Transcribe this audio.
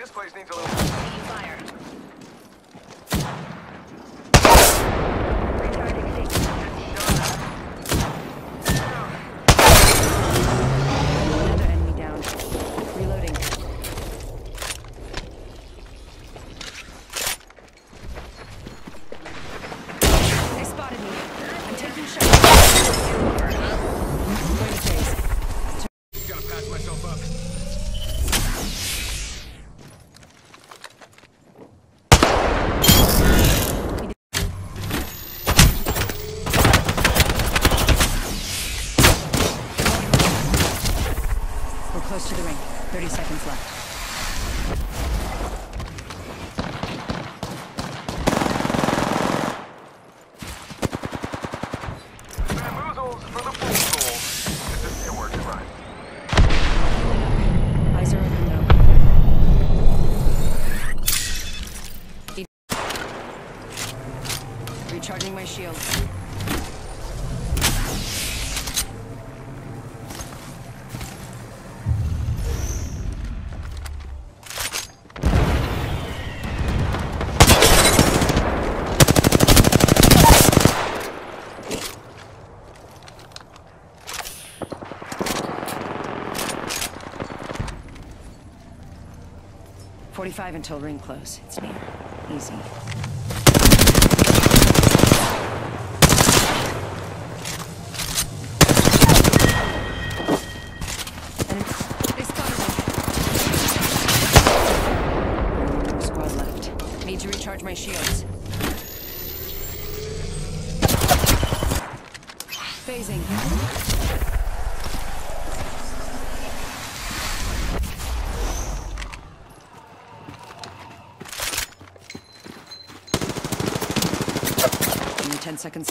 this place needs a little... Recharging Another close to the ring. 30 seconds left. Bamboozles for the fools. It works right. Eyes are open now. Recharging my shield. Forty-five until ring close. It's near. Easy. Squad left. Need to recharge my shields. Phasing. 10 seconds.